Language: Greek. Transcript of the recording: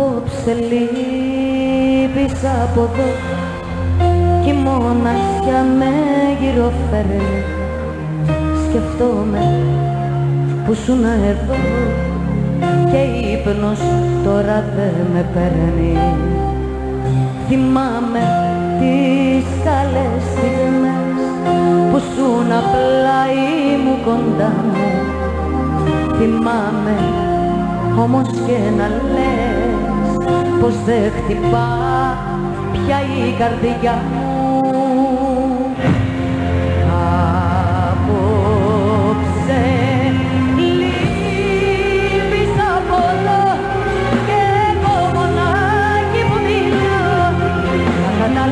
Απόψε λείπεις από εδώ. Κι η μοναξιά με γυροφέρε. Σκεφτόμαι που σου να εδώ. Και ύπνος τώρα δεν με παίρνει. Θυμάμαι τις καλές στιγμές Που σου να πλάι μου κοντά μου. Θυμάμαι όμως και να λες πως δεν χτυπά πια η καρδιά μου. Απόψε λείπεις από εδώ και εγώ μονάχη που μιλάω να